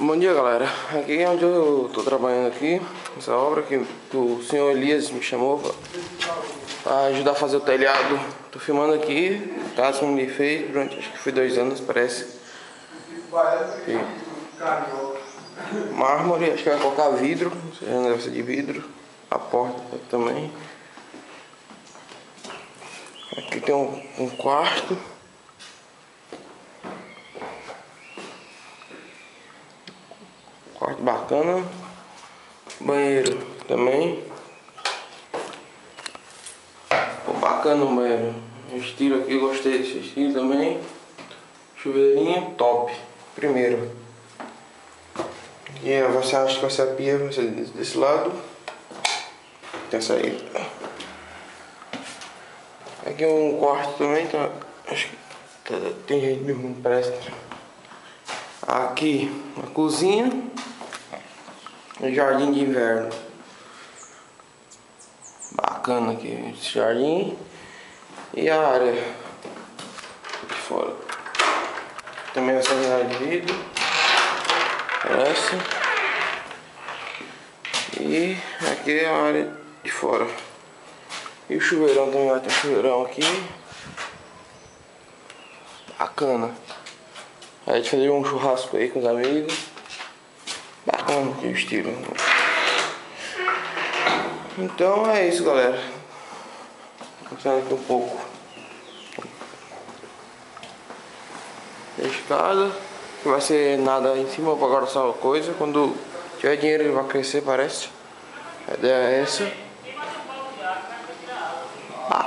Bom dia galera, aqui é onde eu tô trabalhando aqui, essa obra que o senhor Elias me chamou para ajudar a fazer o telhado. Tô filmando aqui, caso me fez durante acho que foi dois anos, parece. E mármore, acho que vai colocar vidro, ser de vidro, a porta também. Aqui tem um, um quarto. Quarto bacana. Banheiro também. Pô, bacana o banheiro. Estilo aqui, gostei desse estilo também. Chuveirinho top. Primeiro. E você acha que vai ser a pia, desse lado. Tem essa aí. Aqui um quarto também, tá, acho que tem gente dormindo, parece. Aqui a cozinha jardim de inverno. Bacana aqui esse jardim. E a área de fora. Também essa janela de vidro. Essa. E aqui é a área de fora. E o chuveirão também vai ter um chuveirão aqui. Bacana. Aí a gente fazer um churrasco aí com os amigos. Bacana que estilo. Então é isso galera. Mostrando aqui um pouco. A escada. Que vai ser nada em cima, agora só coisa. Quando tiver dinheiro ele vai crescer, parece. A ideia é essa.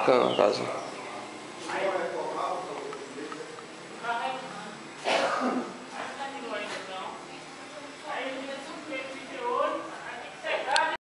Bacana a casa.